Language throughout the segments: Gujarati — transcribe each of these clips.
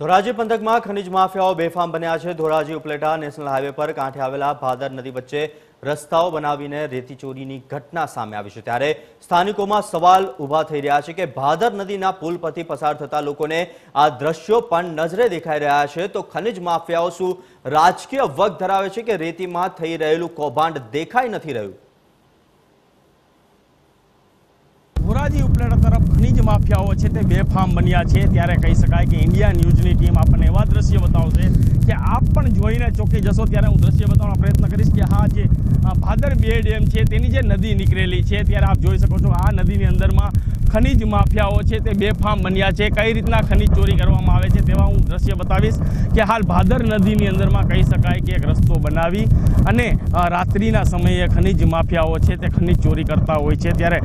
ધોરાજી પંથકમાં ખનીજ માફિયાઓ બેફામ બન્યા છે. ધોરાજી, ઉપલેટા, નેશનલ હાઈવે પર કાંઠે આવેલા ભાદર નદી વચ્ચે રસ્તાઓ બનાવીને રેતી ચોરીની ઘટના સામે આવી છે. ત્યારે સ્થાનિકોમાં સવાલ ઊભા થઈ રહ્યા છે કે ભાદર નદીના પુલ પરથી પસાર થતા લોકોને આ દ્રશ્યો પણ નજરે દેખાઈ રહ્યા છે. તો ખનીજ માફિયાઓ શું રાજકીય વગ ધરાવે છે કે રેતીમાં થઈ રહેલું કૌભાંડ દેખાઈ નથી રહ્યું? ધોરાજી ઉપલેટા તરફ ખનીજ માફિયાઓ છે તે બેફામ બન્યા છે. ત્યારે કહી શકાય કે ઇન્ડિયા ન્યૂઝની ટીમ આપણને એવા દ્રશ્ય બતાવશે કે આપ પણ જોઈને ચોકી જશો. ત્યારે હું દ્રશ્ય બતાવવાનો પ્રયત્ન કરીશ કે હા, જે ભાદર બે ડેમ છે, તેની જે નદી નીકળેલી છે, ત્યારે આપ જોઈ શકો છો આ નદીની અંદરમાં ખનીજ માફિયાઓ છે તે બેફામ બન્યા છે. કઈ રીતના ખનીજ ચોરી કરવામાં આવે છે તેવા હું દ્રશ્ય બતાવીશ કે હાલ ભાદર નદીની અંદરમાં કહી શકાય કે એક રસ્તો બનાવી અને રાત્રિના સમયે ખનીજ માફિયાઓ છે તે ખનીજ ચોરી કરતા હોય છે. ત્યારે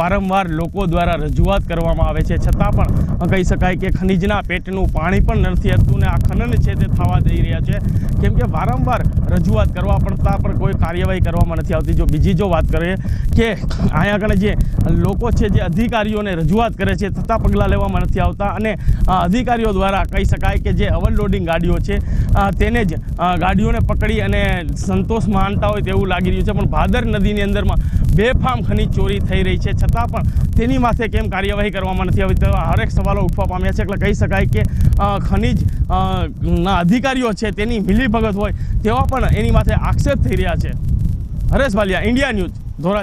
વારંવાર લોકો દ્વારા રજૂઆત કરવામાં આવે છે. છતાં પણ કહી શકાય કે ખનીજના પેટનું પાણી પણ નથી હતું ને આ ખનન છે તે થવા જઈ રહ્યા છે. કેમ કે વારંવાર રજૂઆત કરવા પડતા પણ કોઈ કાર્યવાહી કરવામાં નથી આવતી. જો બીજી જો વાત કરીએ કે અહીંયા આગળ જે લોકો છે, જે અધિકારીઓને રજૂઆત કરે છે છતાં પગલાં લેવામાં નથી આવતા અને અધિકારીઓ દ્વારા કહી શકાય કે જે ઓવરલોડિંગ ગાડીઓ છે તેને જ ગાડીઓને પકડી અને સંતોષ માનતા હોય તેવું લાગી રહ્યું છે. પણ ભાદર નદીની અંદરમાં બેફામ ખનીજ ચોરી થઈ રહી છે. છતાં પણ તેની માથે કેમ કાર્યવાહી કરવામાં નથી આવી? તેવા હરેક સવાલો ઉઠવા પામ્યા છે. એટલે કહી શકાય કે ખનીજ અધિકારીઓ છે, તેની મિલીભગત હોય તેવા પણ એની માથે આક્ષેપ થઈ રહ્યા છે. હરેશ વાલિયા ઇન્ડિયા ન્યૂઝ ધોરા